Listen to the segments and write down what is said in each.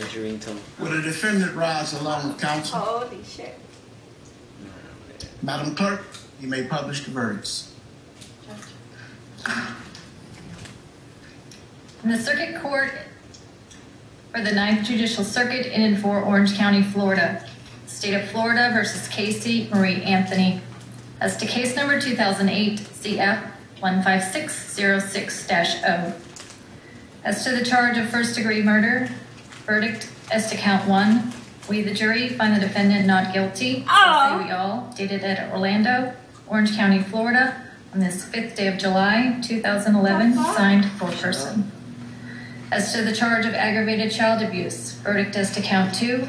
Tangerine Tom. Will the defendant rise along with counsel? Oh, holy shit. Madam Clerk, you may publish the verdicts. In the Circuit Court for the Ninth Judicial Circuit in and for Orange County, Florida. State of Florida versus Casey Marie Anthony. As to case number 2008 CF 15606-0. As to the charge of first-degree murder, verdict as to count one. We, the jury, find the defendant not guilty. So Oh. say we all, dated at Orlando, Orange County, Florida, on this fifth day of July, 2011, signed foreperson. As to the charge of aggravated child abuse, verdict as to count two.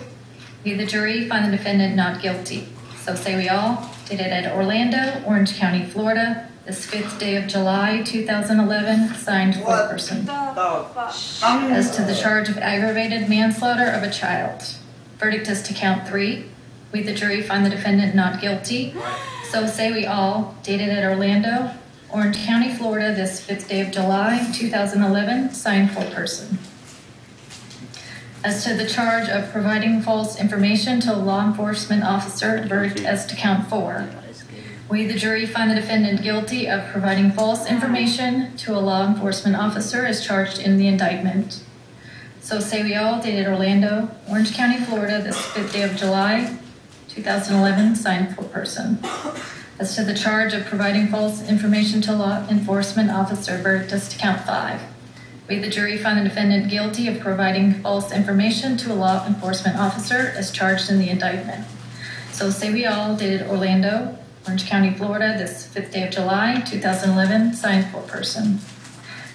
We, the jury, find the defendant not guilty. So say we all, dated at Orlando, Orange County, Florida, this fifth day of July, 2011, signed for What? person. As to the charge of aggravated manslaughter of a child, verdict is to count three. We, the jury, find the defendant not guilty. So say we all, dated at Orlando, Orange County, Florida, this fifth day of July, 2011, signed foreperson. As to the charge of providing false information to a law enforcement officer, verdict as to count four. We, the jury, find the defendant guilty of providing false information to a law enforcement officer as charged in the indictment. So say we all, dated Orlando, Orange County, Florida, this fifth day of July, 2011, signed foreperson. As to the charge of providing false information to law enforcement officer, verdict is to count five. We, the jury, find the defendant guilty of providing false information to a law enforcement officer as charged in the indictment. So say we all, dated Orlando, Orange County, Florida, this fifth day of July, 2011, signed foreperson.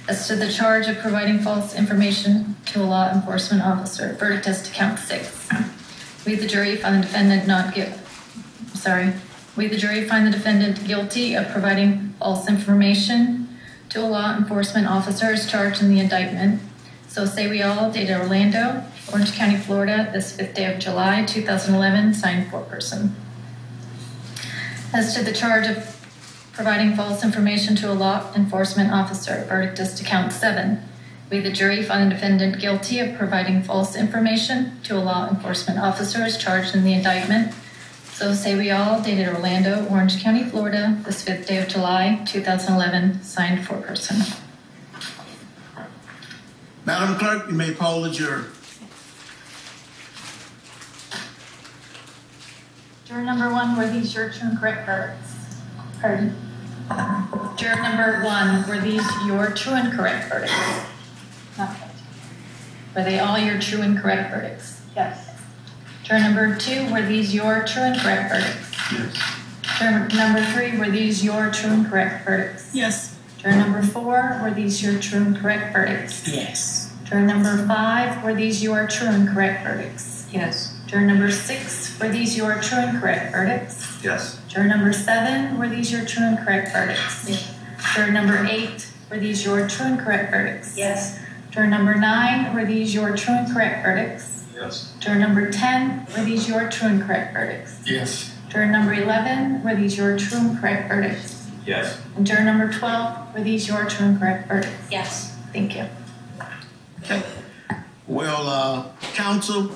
As to the charge of providing false information to a law enforcement officer, verdict is to count six. We, the jury, find the defendant not guilty. Sorry. We, the jury, find the defendant guilty of providing false information to a law enforcement officer as charged in the indictment. So say we all, dated Orlando, Orange County, Florida, this fifth day of July, 2011, signed foreperson. As to the charge of providing false information to a law enforcement officer, verdict is to count seven. We, the jury, find the defendant guilty of providing false information to a law enforcement officer as charged in the indictment. So say we all, dated Orlando, Orange County, Florida, this fifth day of July, 2011, signed foreperson. Madam Clerk, you may poll the jury. Juror number one, were these your true and correct verdicts? Pardon? Juror number one, were these your true and correct verdicts? Not guilty. Were they all your true and correct verdicts? Yes. Juror number two, were these your true and correct verdicts? Yes. Juror number three, were these your true and correct verdicts? Yes. Juror number four, were these your true and correct verdicts? Yes. Juror number five, were these your true and correct verdicts? Yes. Juror number six, were these your true and correct verdicts? Yes. Juror number seven, were these your true and correct verdicts? Yes. Juror number eight, were these your true and correct verdicts? Yes. Juror number nine, were these your true and correct verdicts? Yes. Juror number ten, were these your true and correct verdicts? Yes. Juror number eleven, were these your true and correct verdicts? Yes. And juror number twelve, were these your true and correct verdicts? Yes. Thank you. Okay. Well, uh, counsel,